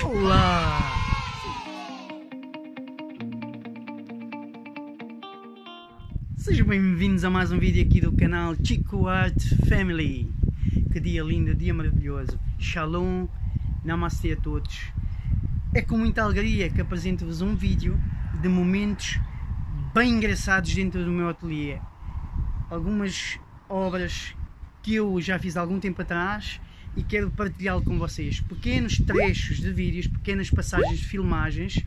Olá! Sejam bem-vindos a mais um vídeo aqui do canal Chico Art Family. Que dia lindo, dia maravilhoso. Shalom, Namastê a todos. É com muita alegria que apresento-vos um vídeo de momentos bem engraçados dentro do meu ateliê. Algumas obras que eu já fiz há algum tempo atrás e quero partilhá-lo com vocês. Pequenos trechos de vídeos, pequenas passagens de filmagens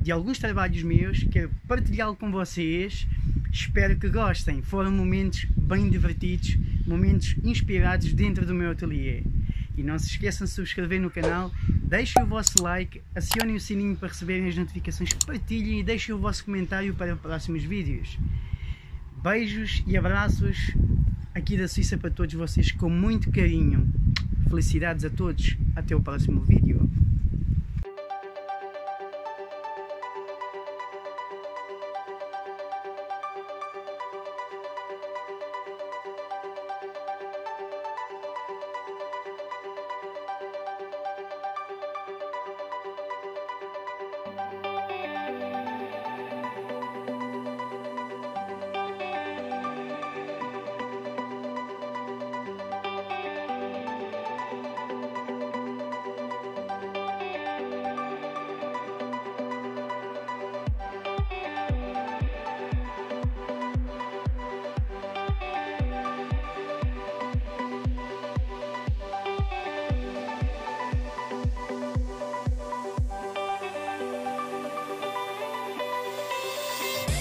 de alguns trabalhos meus, quero partilhá-lo com vocês. Espero que gostem. Foram momentos bem divertidos, momentos inspirados dentro do meu ateliê. E não se esqueçam de subscrever no canal, deixem o vosso like, acionem o sininho para receberem as notificações, partilhem e deixem o vosso comentário para próximos vídeos. Beijos e abraços aqui da Suíça para todos vocês com muito carinho. Felicidades a todos. Até o próximo vídeo.